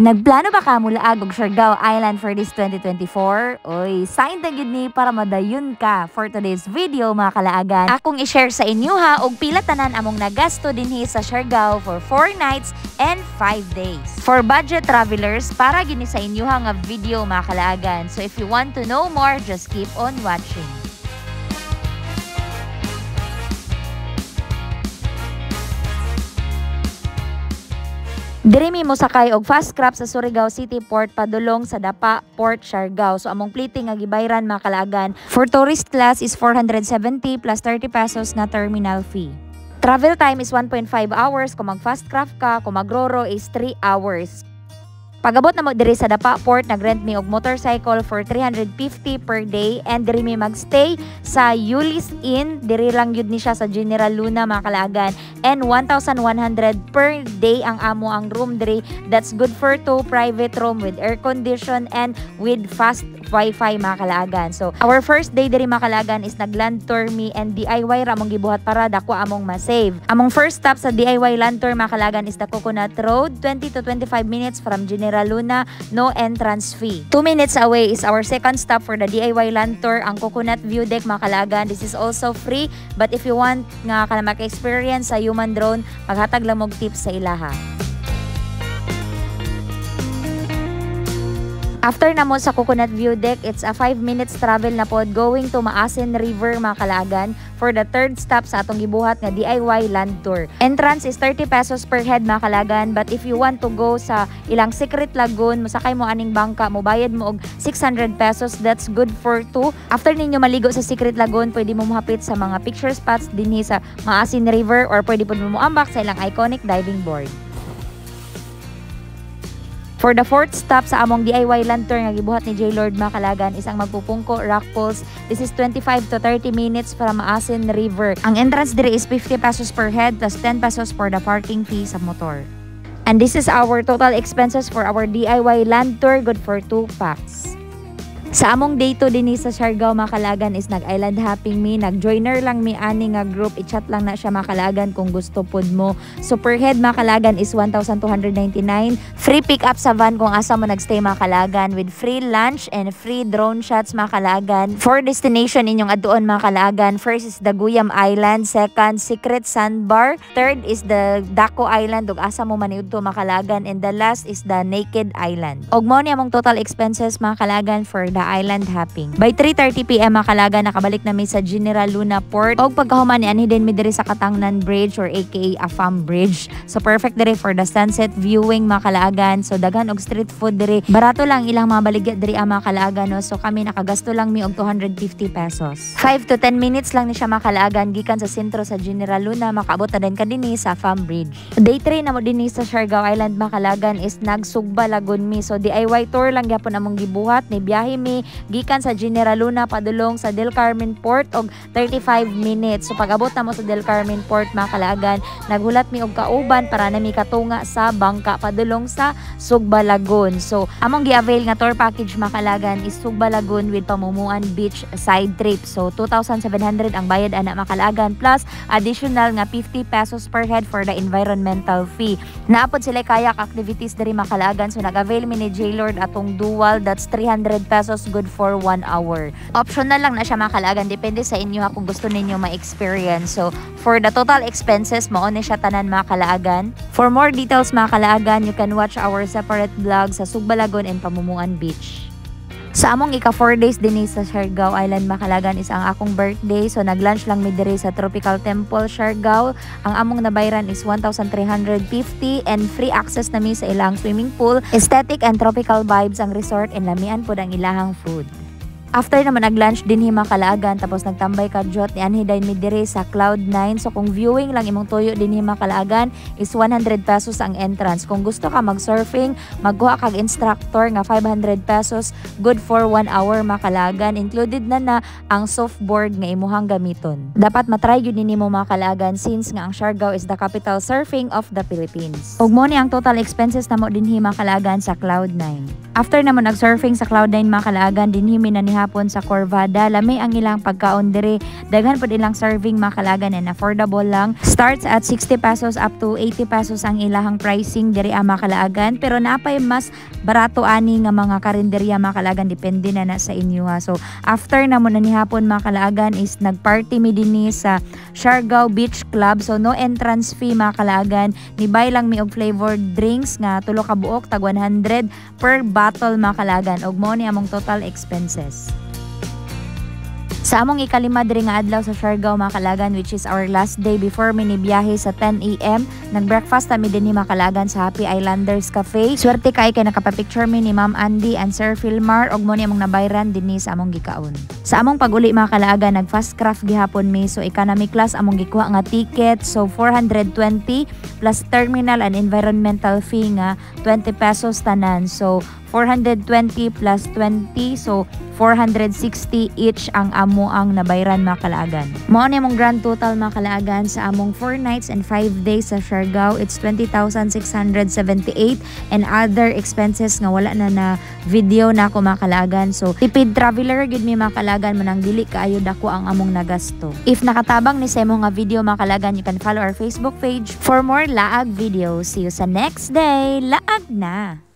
Nagplano ba ka mula og Siargao Island for this 2024? Oy, sign na gid ni para madayon ka for today's video mga kalaagan. Akong i-share sa inyo ha og pila tanan among nagasto dinhi sa Siargao for 4 nights and 5 days. For budget travelers, para gini sa inyo ha nga video mga kalaagan. So if you want to know more, just keep on watching. Diri mi mo sakay og fast crab sa Surigao City Port padulong sa Dapa Port Siargao. So among plating nga gibayran mga kalagan for tourist class is 470 plus 30 pesos na terminal fee. Travel time is 1.5 hours. Kung mag-fast craft ka, kung mag-roro is 3 hours. Pagabot na mo diri sa Dapa Port, nagrent mi og motorcycle for 350 per day and diri mi magstay sa Yulis Inn, diri lang yun ni siya sa General Luna mga kalagan and 1,100 per day ang amo ang room diri. That's good for two private room with air condition and with fast Wi-Fi mga kalagan. So, our first day diri mga kalagan is nagland tour me and DIY ra among gibuhat para dako among ma-save. Among first stop sa DIY land tour mga kalagan is the Coconut Road, 20 to 25 minutes from General General Luna, no entrance fee. 2 minutes away is our second stop for the DIY land tour, ang Coconut View Deck Makalagan. This is also free, but if you want nga ka maka-experience sa human drone, maghatag lang mog tips sa ilaha. After na mo sa Coconut View Deck, it's a 5 minutes travel na pod going to Maasin River, Makalagan for the third stop sa atong gibuhat nga DIY land tour. Entrance is 30 pesos per head, Makalagan, but if you want to go sa ilang secret lagoon, musakay mo aning bangka, mo bayad mo og 600 pesos, that's good for two. After ninyo maligo sa secret lagoon, pwede mo mahapit sa mga picture spots dinhi sa Maasin River or pwede po mo ambak sa ilang iconic diving board. For the fourth stop sa among DIY land tour nga gibuhat ni J. Lord Makalagan is ang magpupungko Rock Pools. This is 25 to 30 minutes from Maasin River. Ang entrance dire is 50 pesos per head plus 10 pesos for the parking fee sa motor. And this is our total expenses for our DIY land tour good for 2 packs. Sa among day to din sa Siargao Makalagan is nag-island hopping me, nag-joiner lang mi ani nga group, i-chat lang na siya Makalagan kung gusto pod mo. So per head Makalagan is 1,299. Free pick up sa van kung asa mo nagstay Makalagan with free lunch and free drone shots Makalagan. For destination inyong aduon Makalagan, first is the Guyam Island, second Secret Sandbar, third is the Daco Island ug asa mo maniud to Makalagan and the last is the Naked Island. Og mo ni among total expenses Makalagan for island hopping. By 3.30pm makalaga nakabalik namin sa General Luna Port og pagkahuman ni anhi din mi diri sa Katangnan Bridge or aka Afam Bridge. So perfect diri for the sunset viewing makalaagan. So daghan og street food diri. Barato lang ilang mga baligya diri ang makalaagan no. So kami nakagasto lang mi og 250 pesos. 5 to 10 minutes lang ni siya makalaagan gikan sa sentro sa General Luna makaabot na din kadini sa Afam Bridge. Day 3 na mo dinhi sa Siargao Island makalagan is nagsugba lagun mi. So DIY tour lang gyapon among gibuhat ni biyahe mi gikan sa General Luna padulong sa Del Carmen Port og 35 minutes. So pag-abot na mo sa Del Carmen Port makalaagan, naghulat mi og kauban para na mi katunga sa bangka padulong sa Sugba Lagoon. So among gi-avail nga tour package makalagan is Sugba with Pamumuan Beach side trip. So 2,700 ang bayad ana makalagan plus additional nga 50 pesos per head for the environmental fee. Naapod sila kayak activities diri makalagan so nag-avail mi ni J-Lord atong dual that's 300 pesos good for 1 hour. Optional lang na siya makalagan depende sa inyo ha kung gusto ninyo ma-experience. So for the total expenses mo ni siya tanan makalaagan. For more details makalaagan, you can watch our separate vlog sa Sugbalagon and Pamumuan Beach. Sa among ika 4 days din sa Siargao Island Makalagan is ang akong birthday so naglunch lang mi diri sa Tropical Temple Siargao. Ang among nabayran is 1,350 and free access na mi sa ilang swimming pool. Aesthetic and tropical vibes ang resort and lamian pod ang ilahang food. After naman nag-lunch din hima kalaagan tapos nagtambay ka jot ni anhi dine mi sa Cloud9 so kung viewing lang imong tuyo din hima kalaagan is 100 pesos ang entrance. Kung gusto ka mag-surfing, magkuha kag instructor nga 500 pesos good for 1 hour makalagan included na na ang softboard nga imuhang gamiton. Dapat matry gyud nimo makalagan since nga ang Siargao is the capital surfing of the Philippines. Ug mo ni ang total expenses namo dinhi makalagan sa Cloud9. After naman nag-surfing sa Cloud9 makalagan dinhi mi na hapon sa Corvada. Lami ang ilang pagkaon dire. Daghan pud ilang serving makalagan and affordable lang. Starts at 60 pesos up to 80 pesos ang ilahang pricing dire ang makalaagan pero napay mas barato ani nga mga karinderya makalagan depende na na sa inyo ha. So after na mo na ni hapon makalaagan is nagparty mi dinhi sa Siargao Beach Club. So no entrance fee makalaagan. Nibay lang mi og flavored drinks nga tulo ka buok tag 100 per bottle makalagan og mo ni among total expenses. Sa among ikalima diri nga adlaw sa Siargao Makalagan which is our last day before minibiyahe sa 10 AM, nag-breakfast kami dinhi Makalagan sa Happy Islanders Cafe. Swerte kay kay nakapapicture mi ni Ma'am Andy and Sir Filmar og mo ni among nabayran dinhi sa among gikaon. Sa among pag-uli Makalagan nag fast craft gihapon mi so economy class among gikuha nga ticket so 420 plus terminal and environmental fee nga 20 pesos tanan. So 420 plus 20 so 460 each ang amo ang nabayran makalaagan. Mao ni mong grand total makalaagan sa among 4 nights and 5 days sa Siargao. It's 20,678 and other expenses nga wala na na video na ako makalaagan. So tipid traveler gid mi makalagan man ang dili kaayo dako ang among nagasto. If nakatabang ni sa nga video makalagan, you can follow our Facebook page for more laag videos. See you sa next day. Laag na!